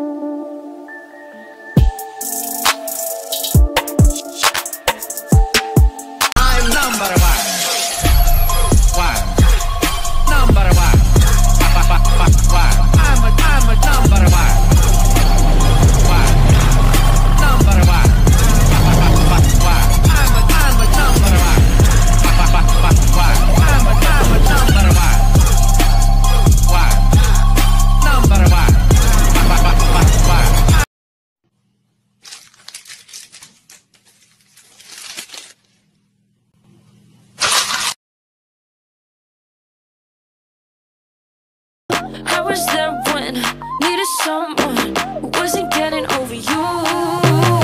I'm I was there when I needed someone who wasn't getting over you.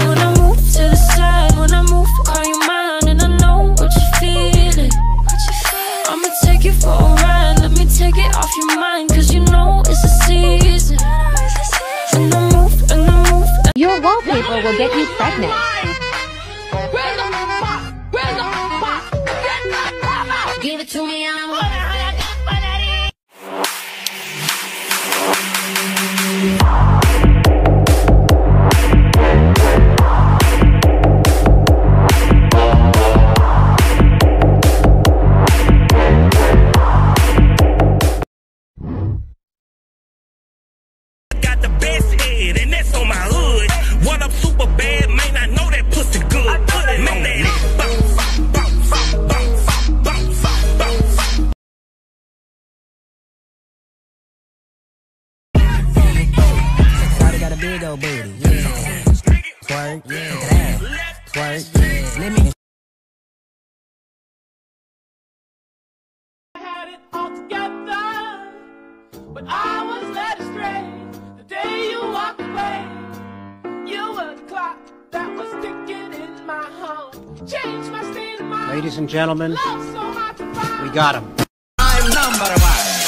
When I move to the side, when I move, call you mine, and I know what you're feeling. I'ma take you for a ride, let me take it off your mind, cause you know it's a season. And I move, and I move, Your wallpaper will get you pregnant. give it to me, I'm big old booty, yeah. Twerk, yeah. Twerk, yeah. Let me. had it all together, but I was led astray. The day you walked away, you were the clock that was ticking in my home. Changed my state of mind. Ladies and gentlemen, so hard to find. we got him. I'm number one.